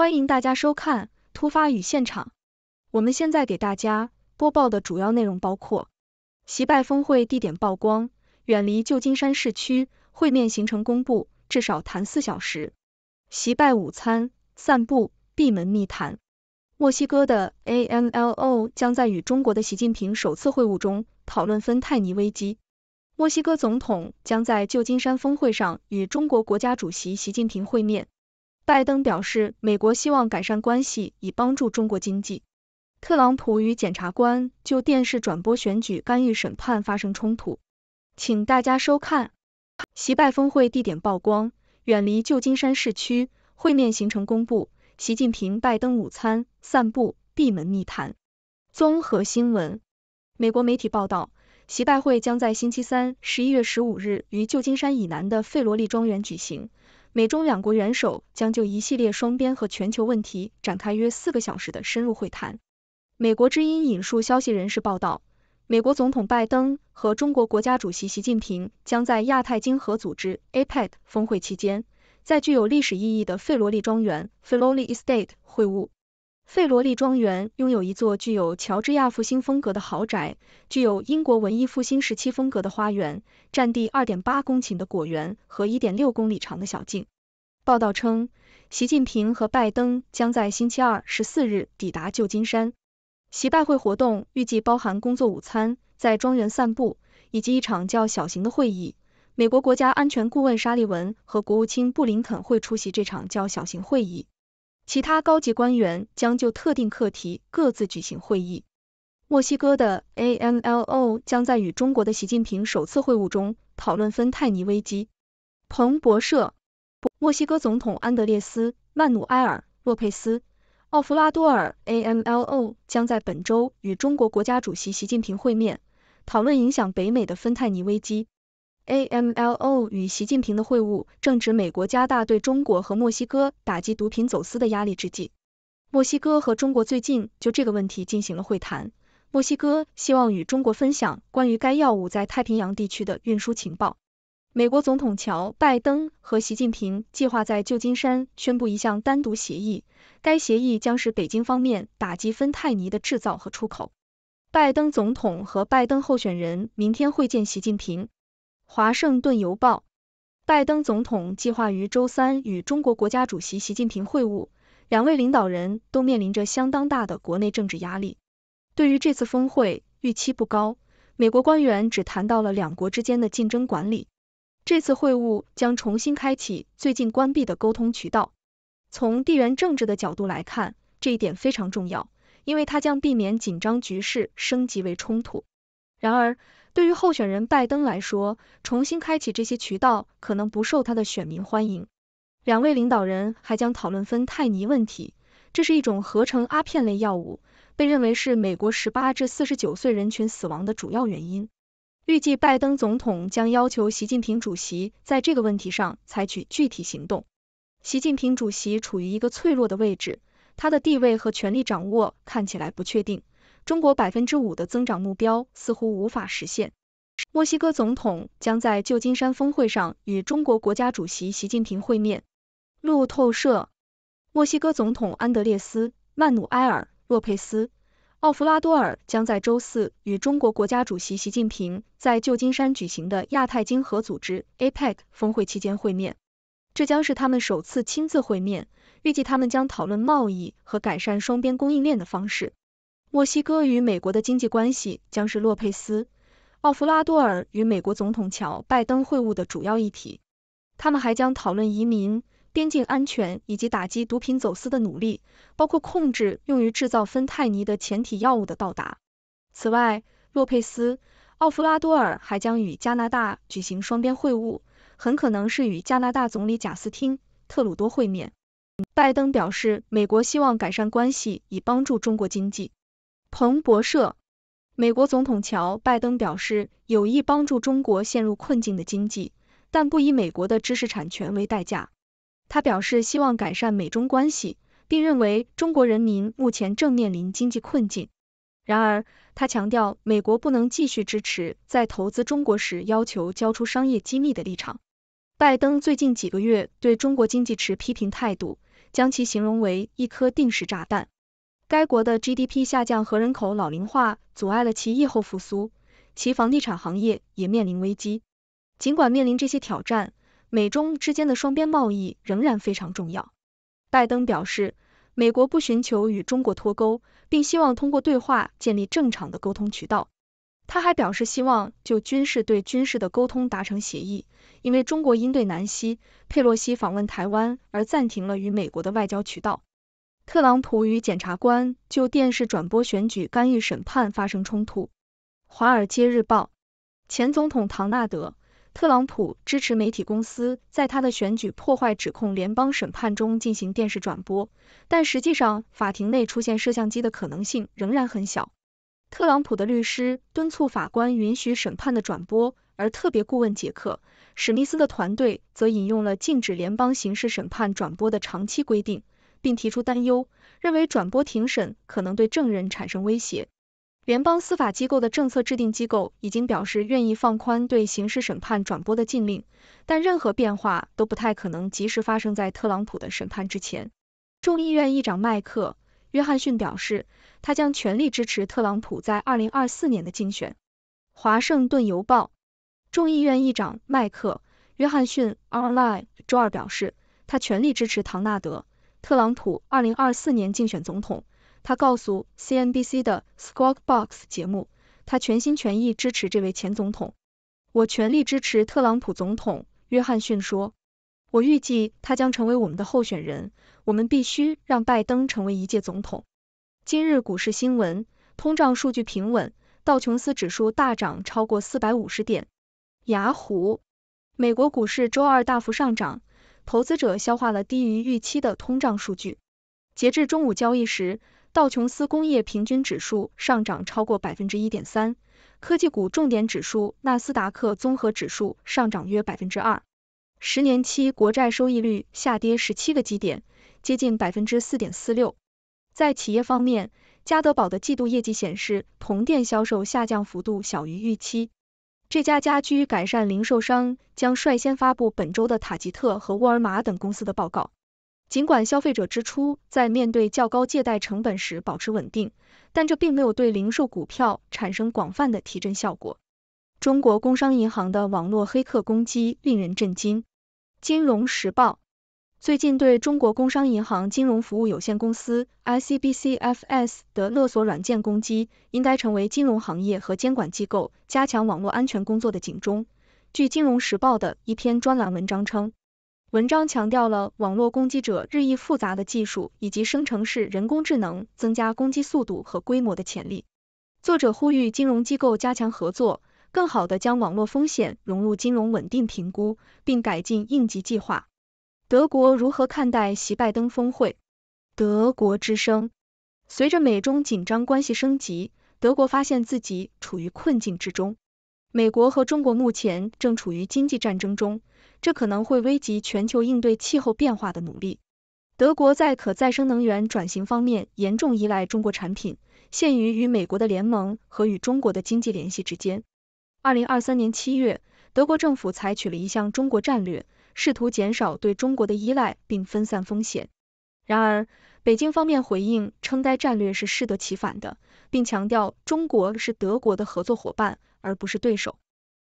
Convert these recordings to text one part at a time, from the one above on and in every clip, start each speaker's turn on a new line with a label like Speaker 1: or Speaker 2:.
Speaker 1: 欢迎大家收看突发与现场。我们现在给大家播报的主要内容包括：习拜峰会地点曝光，远离旧金山市区，会面行程公布，至少谈四小时。习拜午餐、散步、闭门密谈。墨西哥的 AMLO 将在与中国的习近平首次会晤中讨论芬太尼危机。墨西哥总统将在旧金山峰会上与中国国家主席习近平会面。拜登表示，美国希望改善关系以帮助中国经济。特朗普与检察官就电视转播选举干预审判发生冲突。请大家收看。习拜峰会地点曝光，远离旧金山市区，会面行程公布。习近平拜登午餐、散步、闭门密谈。综合新闻，美国媒体报道。习拜会将在星期三，十一月十五日于旧金山以南的费罗利庄园举行。美中两国元首将就一系列双边和全球问题展开约四个小时的深入会谈。美国之音引述消息人士报道，美国总统拜登和中国国家主席习近平将在亚太经合组织 APEC 峰会期间，在具有历史意义的费罗利庄园 （Filoli Estate） 会晤。费罗利庄园拥有一座具有乔治亚复兴风格的豪宅，具有英国文艺复兴时期风格的花园，占地二点八公顷的果园和一点六公里长的小径。报道称，习近平和拜登将在星期二十四日抵达旧金山。习拜会活动预计包含工作午餐、在庄园散步，以及一场较小型的会议。美国国家安全顾问沙利文和国务卿布林肯会出席这场较小型会议。其他高级官员将就特定课题各自举行会议。墨西哥的 AMLO 将在与中国的习近平首次会晤中讨论芬太尼危机。彭博社，墨西哥总统安德烈斯·曼努埃尔·洛佩斯·奥弗拉多尔 AMLO 将在本周与中国国家主席习近平会面，讨论影响北美的芬太尼危机。AMLO 与习近平的会晤正值美国加大对中国和墨西哥打击毒品走私的压力之际。墨西哥和中国最近就这个问题进行了会谈。墨西哥希望与中国分享关于该药物在太平洋地区的运输情报。美国总统乔·拜登和习近平计划在旧金山宣布一项单独协议，该协议将使北京方面打击芬太尼的制造和出口。拜登总统和拜登候选人明天会见习近平。华盛顿邮报，拜登总统计划于周三与中国国家主席习近平会晤，两位领导人都面临着相当大的国内政治压力。对于这次峰会，预期不高。美国官员只谈到了两国之间的竞争管理。这次会晤将重新开启最近关闭的沟通渠道。从地缘政治的角度来看，这一点非常重要，因为它将避免紧张局势升级为冲突。然而，对于候选人拜登来说，重新开启这些渠道可能不受他的选民欢迎。两位领导人还将讨论芬太尼问题，这是一种合成阿片类药物，被认为是美国十八至四十九岁人群死亡的主要原因。预计拜登总统将要求习近平主席在这个问题上采取具体行动。习近平主席处于一个脆弱的位置，他的地位和权力掌握看起来不确定。中国百分之五的增长目标似乎无法实现。墨西哥总统将在旧金山峰会上与中国国家主席习近平会面。路透社，墨西哥总统安德烈斯·曼努埃尔·洛佩斯·奥弗拉多尔将在周四与中国国家主席习近平在旧金山举行的亚太经合组织 APEC 峰会期间会面，这将是他们首次亲自会面。预计他们将讨论贸易和改善双边供应链的方式。墨西哥与美国的经济关系将是洛佩斯·奥弗拉多尔与美国总统乔·拜登会晤的主要议题。他们还将讨论移民、边境安全以及打击毒品走私的努力，包括控制用于制造芬太尼的前体药物的到达。此外，洛佩斯·奥弗拉多尔还将与加拿大举行双边会晤，很可能是与加拿大总理贾斯汀·特鲁多会面。拜登表示，美国希望改善关系以帮助中国经济。彭博社，美国总统乔·拜登表示有意帮助中国陷入困境的经济，但不以美国的知识产权为代价。他表示希望改善美中关系，并认为中国人民目前正面临经济困境。然而，他强调美国不能继续支持在投资中国时要求交出商业机密的立场。拜登最近几个月对中国经济持批评态度。将其形容为一颗定时炸弹。该国的 GDP 下降和人口老龄化阻碍了其疫后复苏，其房地产行业也面临危机。尽管面临这些挑战，美中之间的双边贸易仍然非常重要。拜登表示，美国不寻求与中国脱钩，并希望通过对话建立正常的沟通渠道。他还表示希望就军事对军事的沟通达成协议，因为中国因对南希佩洛西访问台湾而暂停了与美国的外交渠道。特朗普与检察官就电视转播选举干预审判发生冲突。华尔街日报，前总统唐纳德·特朗普支持媒体公司在他的选举破坏指控联邦审判中进行电视转播，但实际上法庭内出现摄像机的可能性仍然很小。特朗普的律师敦促法官允许审判的转播，而特别顾问杰克·史密斯的团队则引用了禁止联邦刑事审判转播的长期规定。并提出担忧，认为转播庭审可能对证人产生威胁。联邦司法机构的政策制定机构已经表示愿意放宽对刑事审判转播的禁令，但任何变化都不太可能及时发生在特朗普的审判之前。众议院议长麦克·约翰逊表示，他将全力支持特朗普在2024年的竞选。华盛顿邮报，众议院议长麦克·约翰逊 online 周二表示，他全力支持唐纳德。特朗普二零二四年竞选总统，他告诉 CNBC 的 Squawk Box 节目，他全心全意支持这位前总统。我全力支持特朗普总统，约翰逊说。我预计他将成为我们的候选人。我们必须让拜登成为一届总统。今日股市新闻：通胀数据平稳，道琼斯指数大涨超过四百五十点。雅虎，美国股市周二大幅上涨。投资者消化了低于预期的通胀数据。截至中午交易时，道琼斯工业平均指数上涨超过百分之一点三，科技股重点指数纳斯达克综合指数上涨约百分之二。十年期国债收益率下跌十七个基点，接近百分之四点四六。在企业方面，家得宝的季度业绩显示，同店销售下降幅度小于预期。这家家居改善零售商将率先发布本周的塔吉特和沃尔玛等公司的报告。尽管消费者支出在面对较高借贷成本时保持稳定，但这并没有对零售股票产生广泛的提振效果。中国工商银行的网络黑客攻击令人震惊。金融时报。最近对中国工商银行金融服务有限公司 （ICBC-FS） 的勒索软件攻击，应该成为金融行业和监管机构加强网络安全工作的警钟。据金融时报的一篇专栏文章称，文章强调了网络攻击者日益复杂的技术以及生成式人工智能增加攻击速度和规模的潜力。作者呼吁金融机构加强合作，更好地将网络风险融入金融稳定评估，并改进应急计划。德国如何看待习拜登峰会？德国之声：随着美中紧张关系升级，德国发现自己处于困境之中。美国和中国目前正处于经济战争中，这可能会危及全球应对气候变化的努力。德国在可再生能源转型方面严重依赖中国产品，陷于与美国的联盟和与中国的经济联系之间。二零二三年七月，德国政府采取了一项中国战略。试图减少对中国的依赖并分散风险。然而，北京方面回应称该战略是适得其反的，并强调中国是德国的合作伙伴而不是对手。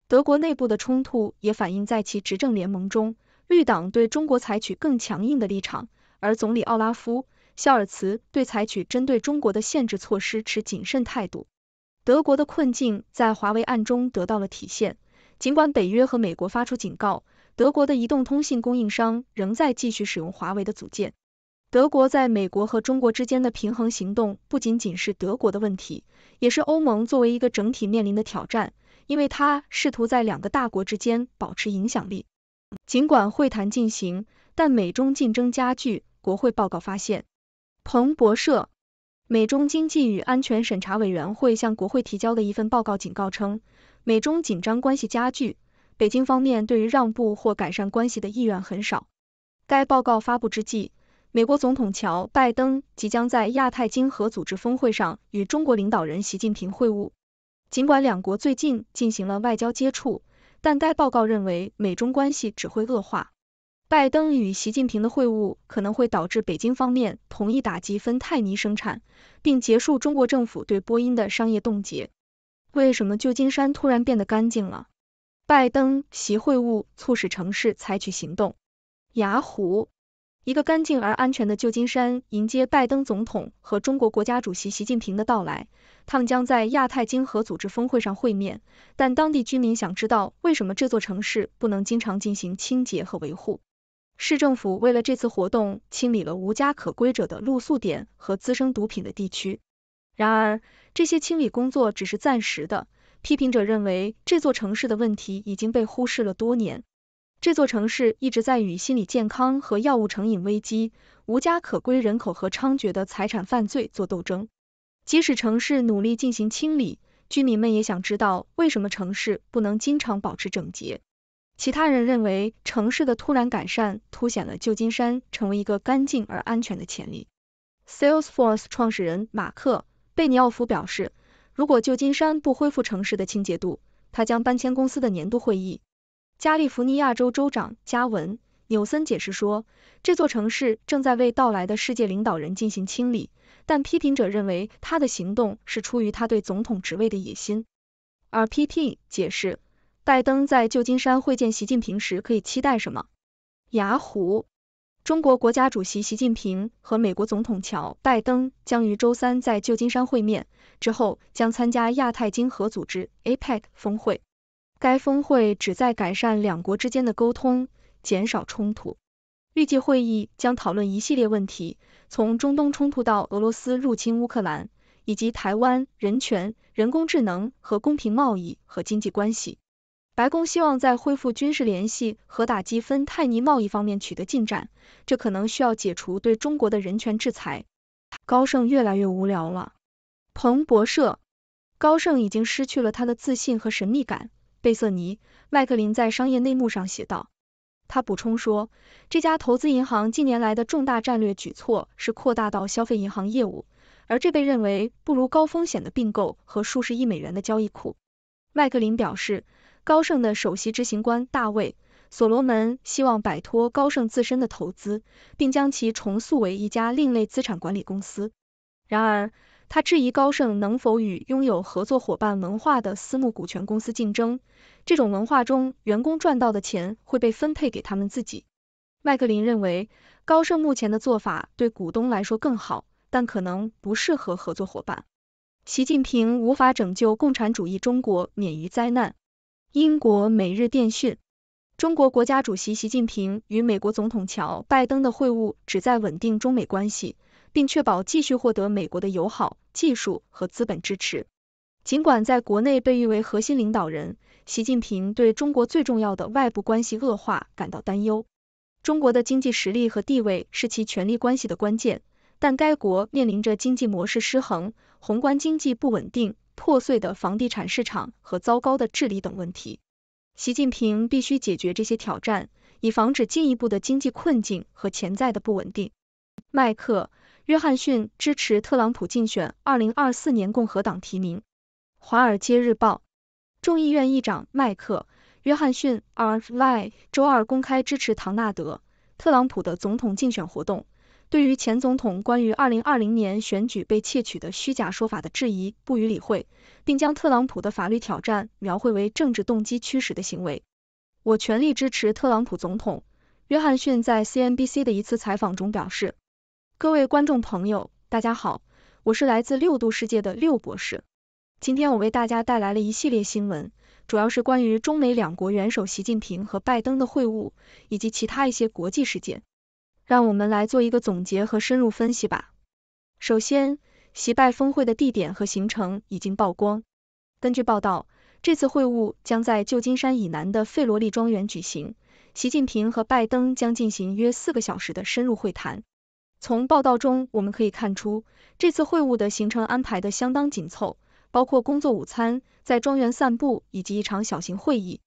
Speaker 1: 德国内部的冲突也反映在其执政联盟中，绿党对中国采取更强硬的立场，而总理奥拉夫·肖尔茨对采取针对中国的限制措施持谨慎态度。德国的困境在华为案中得到了体现，尽管北约和美国发出警告。德国的移动通信供应商仍在继续使用华为的组件。德国在美国和中国之间的平衡行动不仅仅是德国的问题，也是欧盟作为一个整体面临的挑战，因为它试图在两个大国之间保持影响力。尽管会谈进行，但美中竞争加剧。国会报告发现，彭博社，美中经济与安全审查委员会向国会提交的一份报告警告称，美中紧张关系加剧。北京方面对于让步或改善关系的意愿很少。该报告发布之际，美国总统乔·拜登即将在亚太经合组织峰会上与中国领导人习近平会晤。尽管两国最近进行了外交接触，但该报告认为美中关系只会恶化。拜登与习近平的会晤可能会导致北京方面同意打击芬太尼生产，并结束中国政府对波音的商业冻结。为什么旧金山突然变得干净了？拜登习会晤促使城市采取行动。雅虎，一个干净而安全的旧金山迎接拜登总统和中国国家主席习近平的到来，他们将在亚太经合组织峰会上会面。但当地居民想知道为什么这座城市不能经常进行清洁和维护。市政府为了这次活动清理了无家可归者的露宿点和滋生毒品的地区。然而，这些清理工作只是暂时的。批评者认为，这座城市的问题已经被忽视了多年。这座城市一直在与心理健康和药物成瘾危机、无家可归人口和猖獗的财产犯罪做斗争。即使城市努力进行清理，居民们也想知道为什么城市不能经常保持整洁。其他人认为，城市的突然改善凸显了旧金山成为一个干净而安全的潜力。Salesforce 创始人马克·贝尼奥夫表示，如果旧金山不恢复城市的清洁度，他将搬迁公司的年度会议。加利福尼亚州州长加文·纽森解释说，这座城市正在为到来的世界领导人进行清理，但批评者认为他的行动是出于他对总统职位的野心。而 PT 解释。拜登在旧金山会见习近平时可以期待什么？雅虎，中国国家主席习近平和美国总统乔拜登将于周三在旧金山会面，之后将参加亚太经合组织 APEC 峰会。该峰会旨在改善两国之间的沟通，减少冲突。预计会议将讨论一系列问题，从中东冲突到俄罗斯入侵乌克兰，以及台湾、人权、人工智能和公平贸易和经济关系。白宫希望在恢复军事联系和打击芬太尼贸易方面取得进展，这可能需要解除对中国的人权制裁。高盛越来越无聊了。彭博社，高盛已经失去了他的自信和神秘感。贝瑟尼·麦克林在商业内幕上写道。他补充说，这家投资银行近年来的重大战略举措是扩大到消费银行业务，而这被认为不如高风险的并购和数十亿美元的交易库。麦克林表示。高盛的首席执行官大卫·所罗门希望摆脱高盛自身的投资，并将其重塑为一家另类资产管理公司。然而，他质疑高盛能否与拥有合作伙伴文化的私募股权公司竞争，这种文化中员工赚到的钱会被分配给他们自己。麦克林认为，高盛目前的做法对股东来说更好，但可能不适合合作伙伴。习近平无法拯救共产主义中国免于灾难。英国《每日电讯》：中国国家主席习近平与美国总统乔拜登的会晤旨在稳定中美关系，并确保继续获得美国的友好、技术和资本支持。尽管在国内被誉为核心领导人，习近平对中国最重要的外部关系恶化感到担忧。中国的经济实力和地位是其权力关系的关键，但该国面临着经济模式失衡、宏观经济不稳定。破碎的房地产市场和糟糕的治理等问题，习近平必须解决这些挑战，以防止进一步的经济困境和潜在的不稳定。麦克·约翰逊支持特朗普竞选二零二四年共和党提名。华尔街日报，众议院议长麦克·约翰逊 （R.Y.） 周二公开支持唐纳德·特朗普的总统竞选活动。对于前总统关于二零二零年选举被窃取的虚假说法的质疑不予理会，并将特朗普的法律挑战描绘为政治动机驱使的行为。我全力支持特朗普总统。约翰逊在 CNBC 的一次采访中表示：“各位观众朋友，大家好，我是来自六度世界的六博士。今天我为大家带来了一系列新闻，主要是关于中美两国元首习近平和拜登的会晤，以及其他一些国际事件。”让我们来做一个总结和深入分析吧。首先，习拜峰会的地点和行程已经曝光。根据报道，这次会晤将在旧金山以南的费罗利庄园举行，习近平和拜登将进行约四个小时的深入会谈。从报道中我们可以看出，这次会晤的行程安排的相当紧凑，包括工作午餐、在庄园散步以及一场小型会议。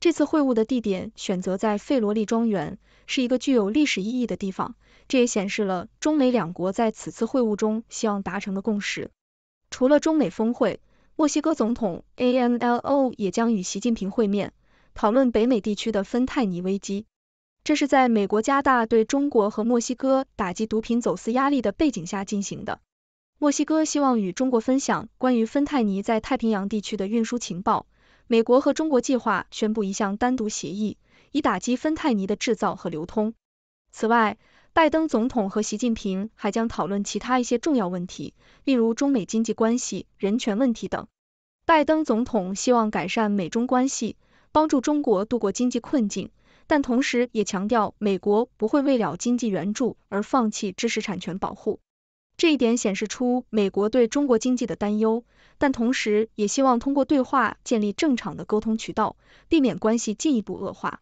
Speaker 1: 这次会晤的地点选择在费罗利庄园，是一个具有历史意义的地方。这也显示了中美两国在此次会晤中希望达成的共识。除了中美峰会，墨西哥总统 AMLO 也将与习近平会面，讨论北美地区的芬太尼危机。这是在美国加大对中国和墨西哥打击毒品走私压力的背景下进行的。墨西哥希望与中国分享关于芬太尼在太平洋地区的运输情报。美国和中国计划宣布一项单独协议，以打击芬太尼的制造和流通。此外，拜登总统和习近平还将讨论其他一些重要问题，例如中美经济关系、人权问题等。拜登总统希望改善美中关系，帮助中国度过经济困境，但同时也强调美国不会为了经济援助而放弃知识产权保护。这一点显示出美国对中国经济的担忧，但同时也希望通过对话建立正常的沟通渠道，避免关系进一步恶化。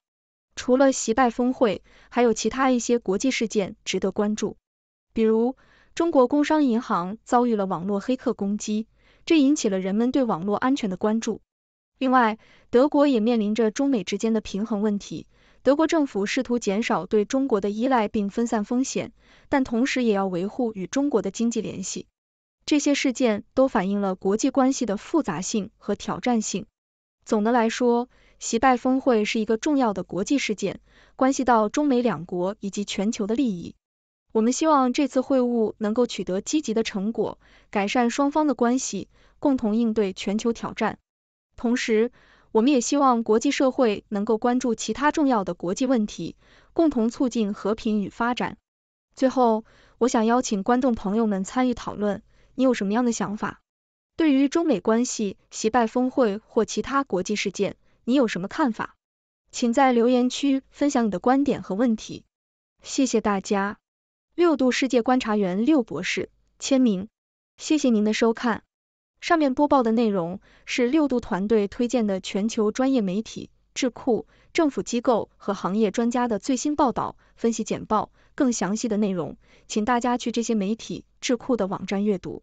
Speaker 1: 除了习拜峰会，还有其他一些国际事件值得关注，比如中国工商银行遭遇了网络黑客攻击，这引起了人们对网络安全的关注。另外，德国也面临着中美之间的平衡问题，德国政府试图减少对中国的依赖并分散风险，但同时也要维护与中国的经济联系。这些事件都反映了国际关系的复杂性和挑战性。总的来说，习拜峰会是一个重要的国际事件，关系到中美两国以及全球的利益。我们希望这次会晤能够取得积极的成果，改善双方的关系，共同应对全球挑战。同时，我们也希望国际社会能够关注其他重要的国际问题，共同促进和平与发展。最后，我想邀请观众朋友们参与讨论，你有什么样的想法？对于中美关系、习拜峰会或其他国际事件？你有什么看法？请在留言区分享你的观点和问题。谢谢大家。六度世界观察员六博士签名。谢谢您的收看。上面播报的内容是六度团队推荐的全球专业媒体、智库、政府机构和行业专家的最新报道、分析简报。更详细的内容，请大家去这些媒体、智库的网站阅读。